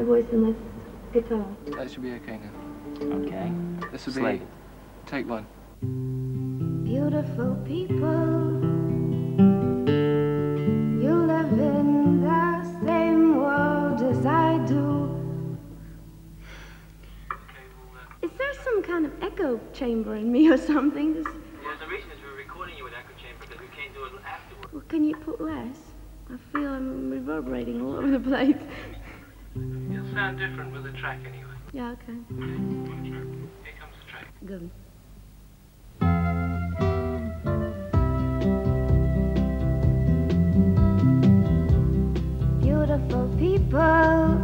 my voice and less guitar. That should be okay now. Okay. This will Slate. be take one. Beautiful people, you live in the same world as I do. Is there some kind of echo chamber in me or something? Just, Yeah, the reason is we're recording you with echo chamber because we can't do it afterwards. well, can you put less? I feel I'm reverberating all over the place. It'll sound different with the track anyway. Yeah, okay. Here comes the track. Good. Beautiful people,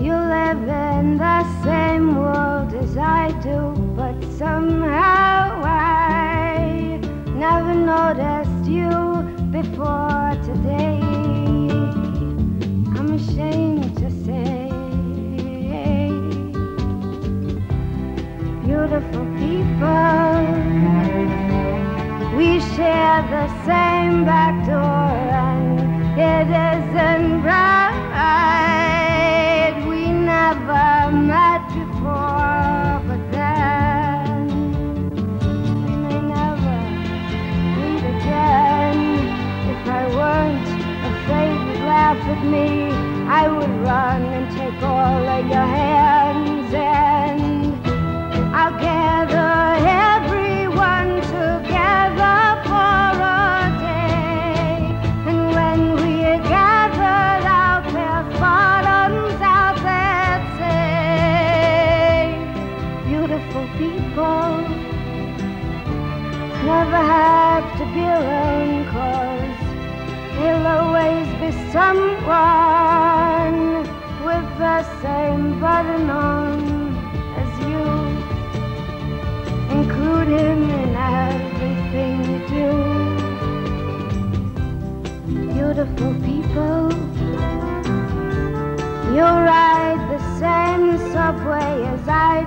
you live in the same world as I do, but somehow I never noticed you before I'm ashamed to say. beautiful people. We share the same back door, and it isn't right. We never met before, but then we may never meet again. If I weren't afraid you'd laugh at me, all of your hands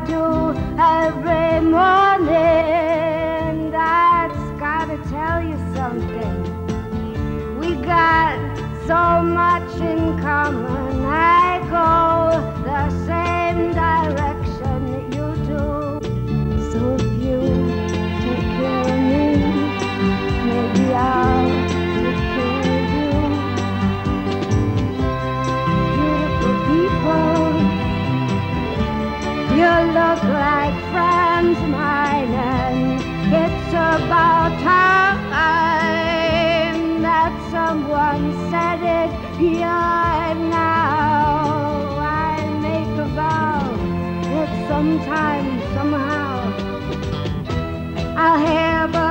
as look like friends of mine, and it's about time that someone said it here now. I make a vow that sometime, somehow, I'll have a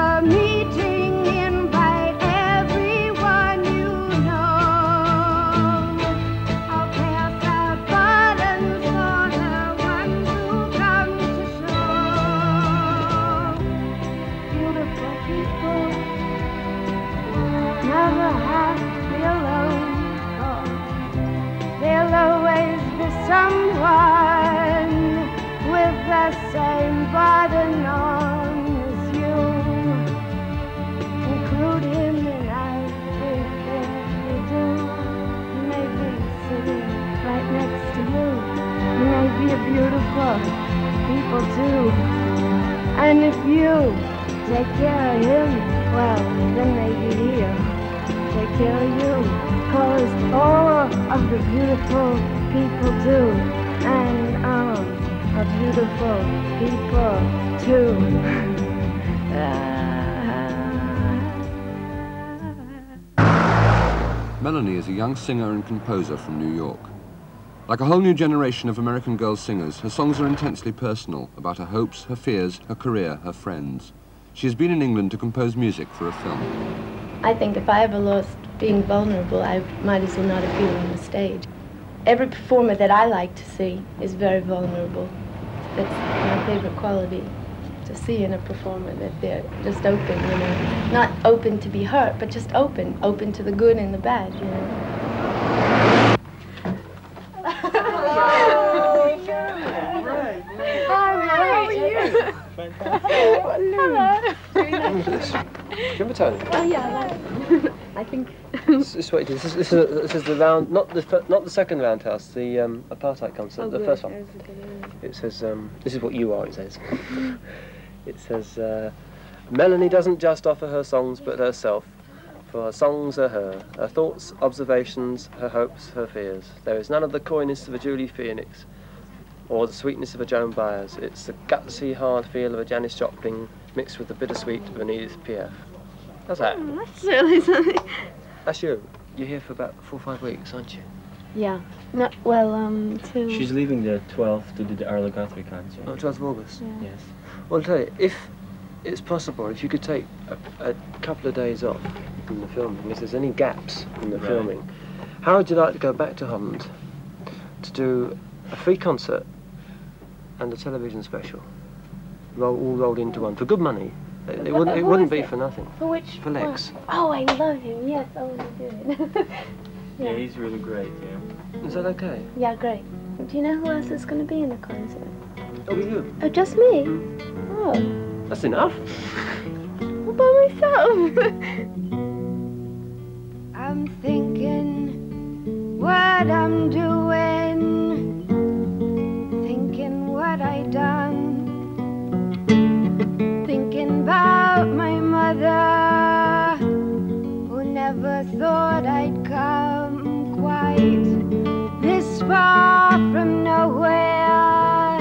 same button on as you. Include him in everything you do. He may be sitting right next to you. He may be a beautiful people too. And if you take care of him, well, then maybe he'll take care of you. Cause all of the beautiful people do. And all are beautiful people too. Uh. Melanie is a young singer and composer from New York. Like a whole new generation of American girl singers, her songs are intensely personal about her hopes, her fears, her career, her friends. She has been in England to compose music for a film. I think if I ever lost being vulnerable, I might as well not have been on the stage. Every performer that I like to see is very vulnerable. That's my favorite quality, to see in a performer that they're just open, you know. Not open to be hurt, but just open, open to the good and the bad, you know. Hi, how are you? Hello. Have a look at this. Do you remember Tony? Oh yeah, that, I think. This, is what it is. This is, this is, this is the round, not the not the second roundhouse, the um, apartheid concert, Oh, the good. first one. Good. It says, um, this is what you are, it says. it says, uh, Melanie doesn't just offer her songs but herself, for her songs are her, her thoughts, observations, her hopes, her fears. There is none of the coyness of a Julie Felix or the sweetness of a Joan Baez. It's the gutsy, hard feel of a Janis Joplin mixed with the bittersweet of an Edith Piaf. How's that? Oh, that's really something. That's you. You're here for about four or five weeks, aren't you? Yeah. No, well, um, two. She's leaving the 12th to do the Arlo Guthrie concert. Oh, 12th of August. Yeah. Yes. Well, I'll tell you, if it's possible, if you could take a, a couple of days off from the filming, if there's any gaps in the Right. filming, how would you like to go back to Holland to do a free concert and a television special, roll, all rolled into one for good money? It, it wouldn't, it wouldn't be it? for nothing. For which? For one? Lex. Oh, I love him. Yes, I want to do it. Yeah, yeah. he's really great, yeah. Is that okay? Yeah, great. Do you know who else is going to be in the concert? Oh, you. Oh, just me. Oh, That's enough. all by myself. I'm thinking what I'm doing, thought I'd come quite this far from nowhere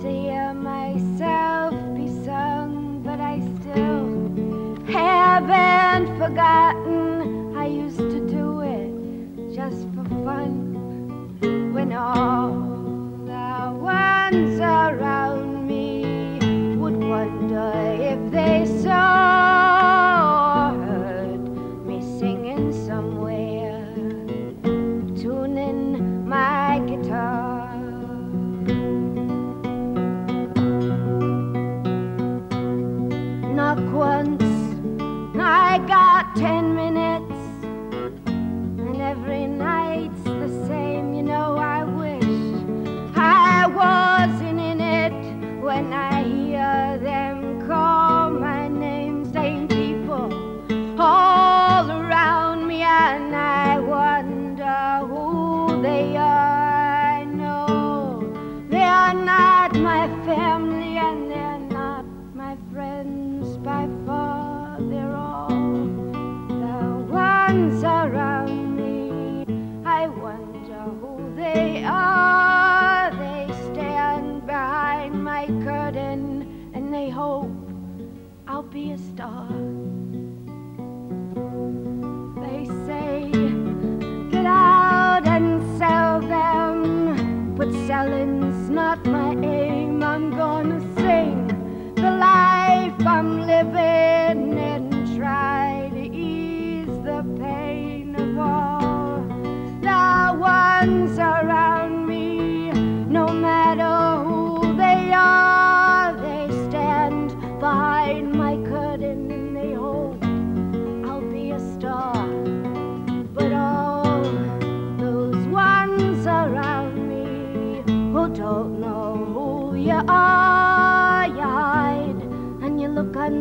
to hear myself be sung, but I still haven't forgotten. I used to do it just for fun when all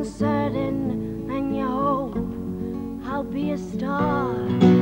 you uncertain and you hope I'll be a star.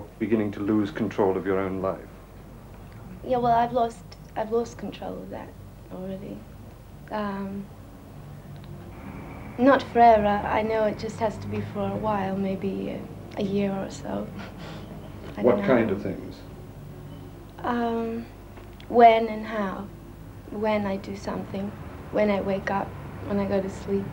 You're beginning to lose control of your own life? Yeah, well, I've lost I've lost control of that already. Um, not forever. I know it just has to be for a while, maybe a, a year or so. I what kind of things? Um, when and how. When I do something, when I wake up, when I go to sleep.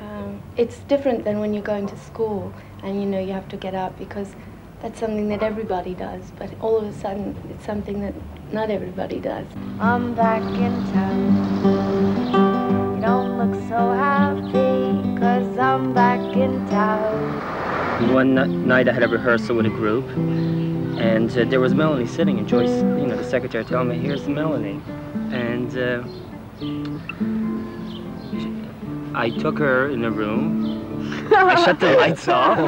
Um, it's different than when you're going to school and you know you have to get up because that's something that everybody does. But all of a sudden, it's something that not everybody does. I'm back in town. You don't look so happy, cause I'm back in town. One night I had a rehearsal with a group, and uh, there was Melanie sitting, and Joyce, you know, the secretary, told me, "Here's Melanie," and uh, I took her in a room. I shut the lights off.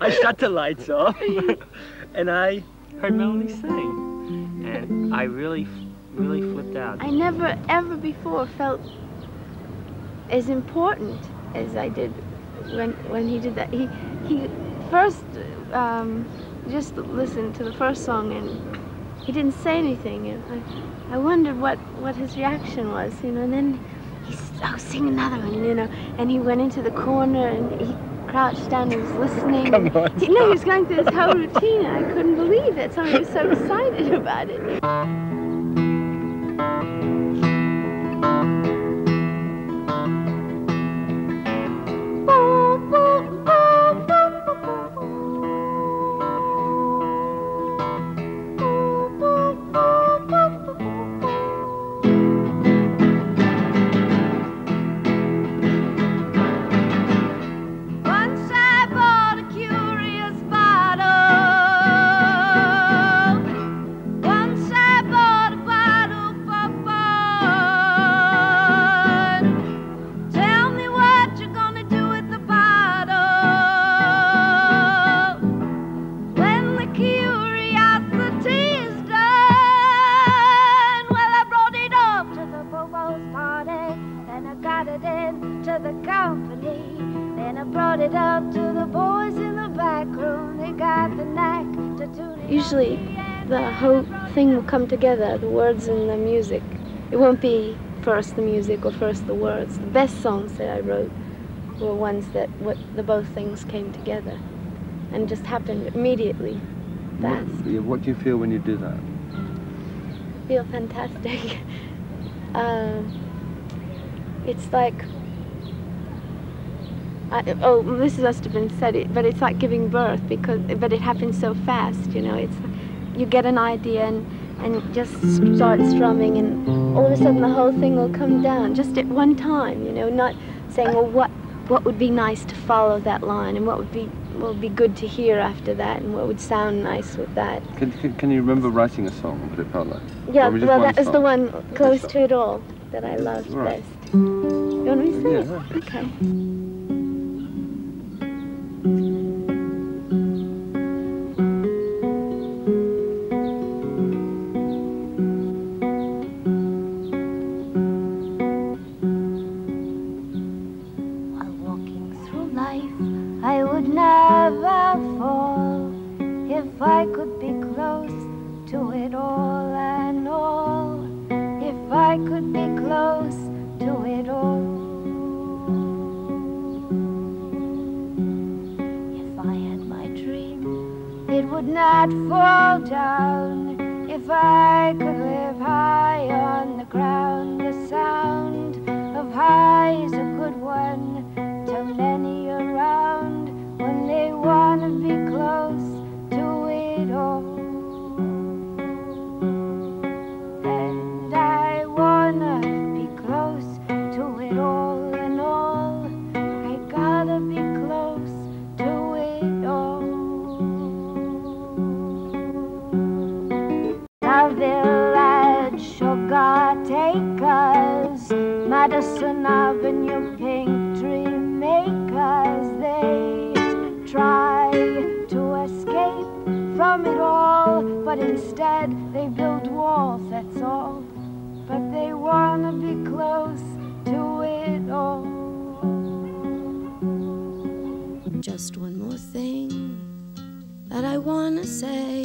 I shut the lights off, and I heard Melanie sing, and I really, really flipped out. I never ever before felt as important as I did when when he did that. He he first um, just listened to the first song and he didn't say anything. And I, I wondered what what his reaction was, you know. And then he said, "Oh, sing another one," you know. And he went into the corner and he crouched down and was listening. Come on, He, no, he was going through this whole routine, and I couldn't believe it. So he was so excited about it. Come together the words and the music. It won't be first the music or first the words. The best songs that I wrote were ones that what the both things came together and just happened immediately. Fast. What, what do you feel when you do that? feel fantastic. uh, it's like, I, oh, this must have been said, it, but it's like giving birth because, but it happens so fast. You know, it's you get an idea and and just start strumming, and all of a sudden the whole thing will come down just at one time. You know, not saying, well, what what would be nice to follow that line, and what would be what would be good to hear after that, and what would sound nice with that. Can, can, can you remember writing a song that it felt like? Yeah, Or was it well, that was the one close to it all that I loved Right. best. You want me to sing Yeah, it? right. Okay. Would fall down. If I could live high on the ground, the sound of high is Madison Avenue pink dream makers, they try to escape from it all, but instead they build walls, that's all. But they wanna be close to it all. Just one more thing that I wanna say.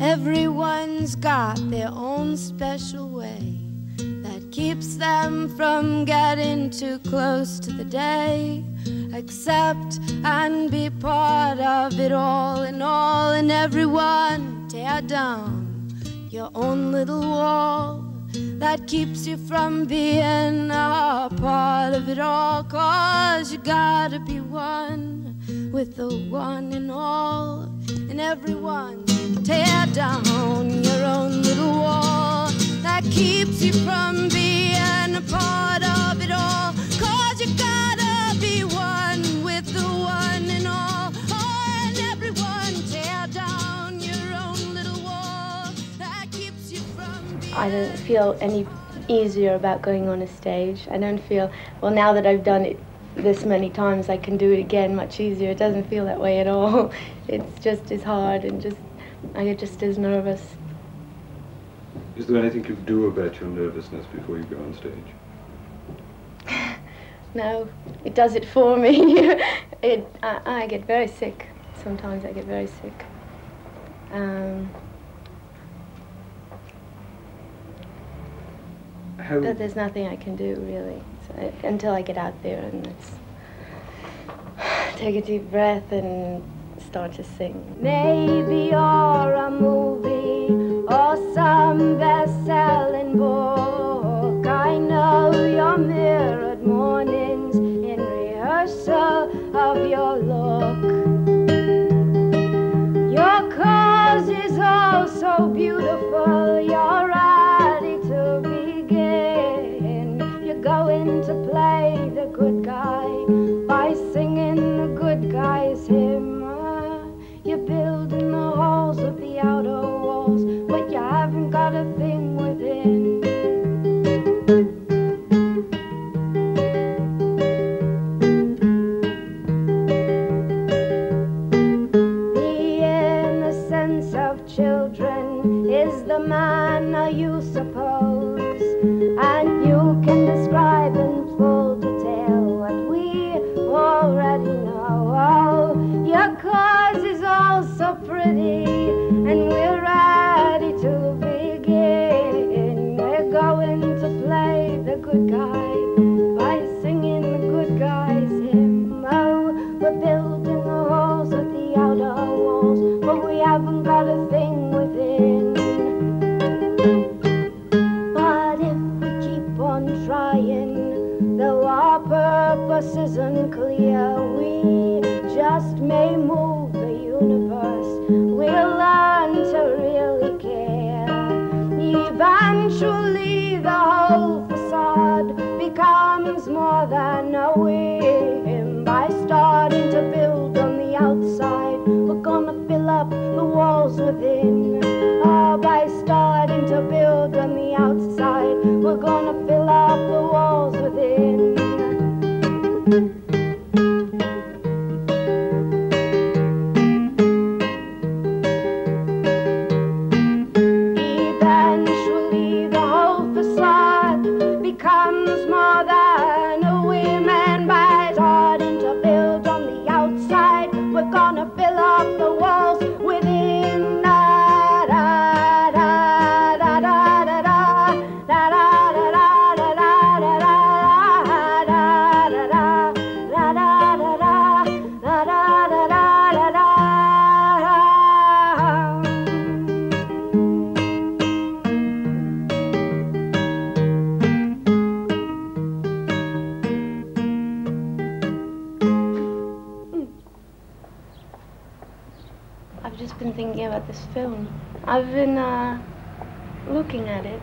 Everyone's got their own special keeps them from getting too close to the day. Accept and be part of it all and all, and everyone tear down your own little wall that keeps you from being a part of it all. Cause you gotta be one with the one and all, and everyone tear down your own little wall keeps you from being a part of it all. Cause you gotta be one with the one and all. And everyone tear down your own little wall that keeps you from. I don't feel any easier about going on a stage. I don't feel, well, now that I've done it this many times, I can do it again much easier. It doesn't feel that way at all. It's just as hard and just, I get just as nervous. Is there anything you do about your nervousness before you go on stage? No, it does it for me. it, I, I get very sick. Sometimes I get very sick. Um, How, but there's nothing I can do really so until I get out there and it's take a deep breath and start to sing. Maybe you're a movie some best-selling book. I know your mirrored mornings in rehearsal of your look. Your cause is oh so beautiful. You're ready to begin. You're going to I've just been thinking about this film. I've been uh, looking at it,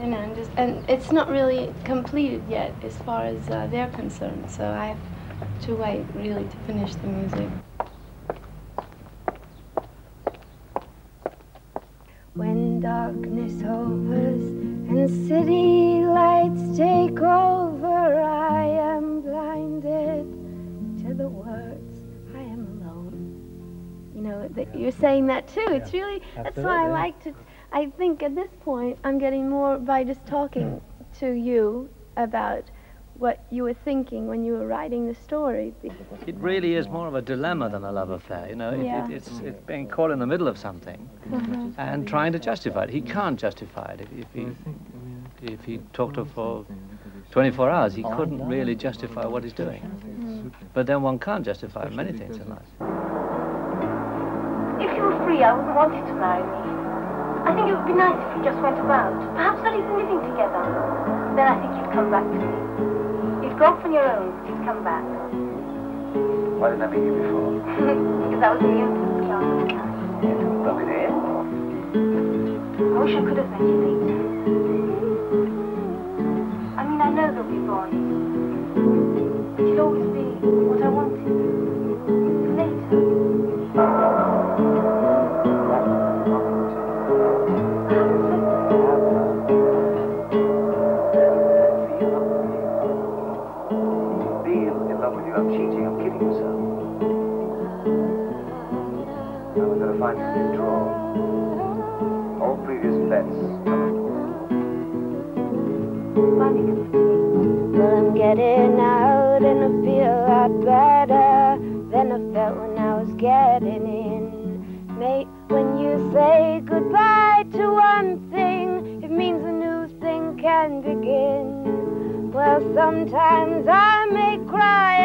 you know, and just and it's not really completed yet as far as uh, they're concerned. So I have to wait really to finish the music. When darkness hovers and city lights take over, alone. yeah. you're saying that too. It's really that's why I like to. I think at this point I'm getting more by just talking to you about what you were thinking when you were writing the story. It really is more of a dilemma than a love affair, you know. It, Yeah. it, it's, it's being caught in the middle of something Uh-huh. and trying to justify it. He can't justify it if, if he if he talked to her for 24 hours. He couldn't really justify what he's doing. But then one can't justify many things in life. If you were free, I wouldn't want you to marry me. I think it would be nice if we just went about, perhaps not even living together. Then I think you'd come back to me. You'd go off on your own, but you'd come back. Why didn't I meet you before? because I was child of the time. Well, we did. I wish I could have met you later. I mean, I know there'll be boys. But you'll always be what I wanted. Well, I'm getting out and I feel a lot better than I felt when I was getting in. Mate, when you say goodbye to one thing, it means a new thing can begin. Well, sometimes I may cry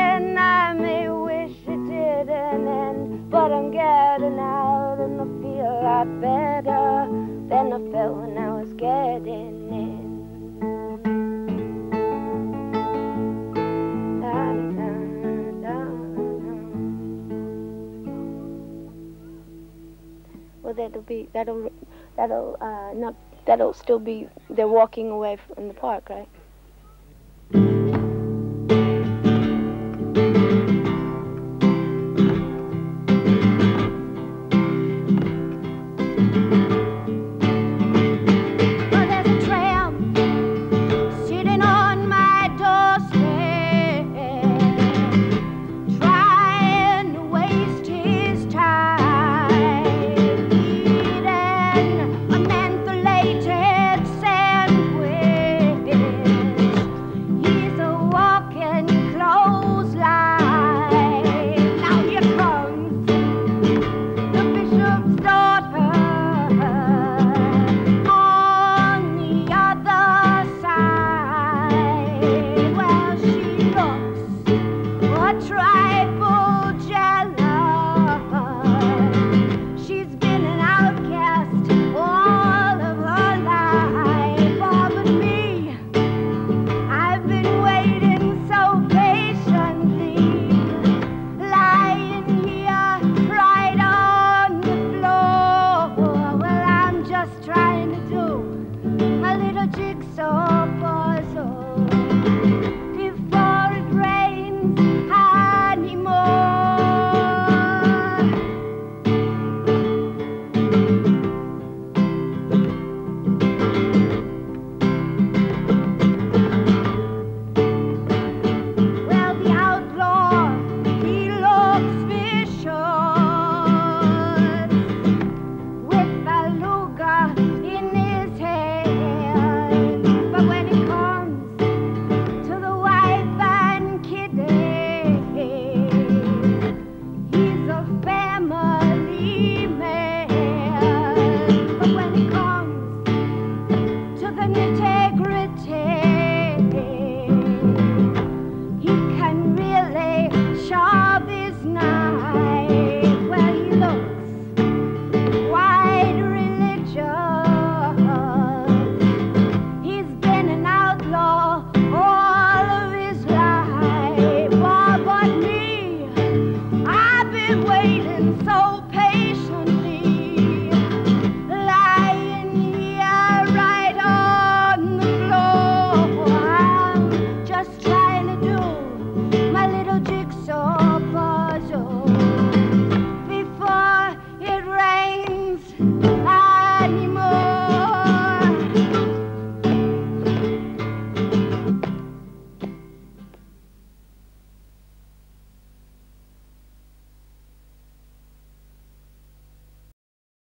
be that'll that'll uh, not that'll still be they're walking away from the park, right?